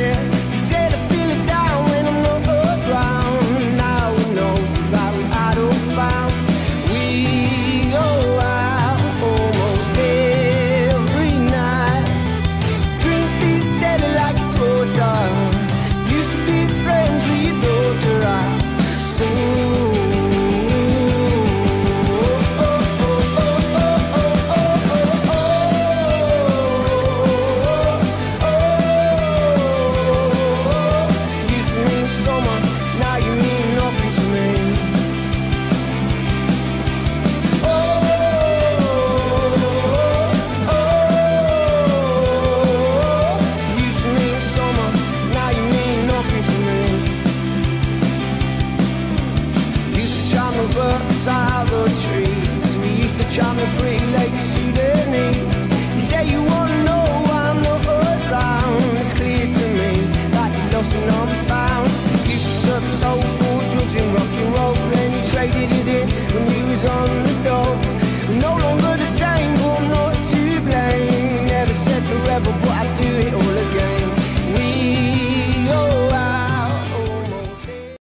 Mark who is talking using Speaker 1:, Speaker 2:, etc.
Speaker 1: it. Trees. We used to charm the pretty lady Sudanese. You say you wanna know why I'm not around. It's clear to me that you're lost and unfound. You used to serve soul food, drugs and rock and roll, and you traded it in when you was on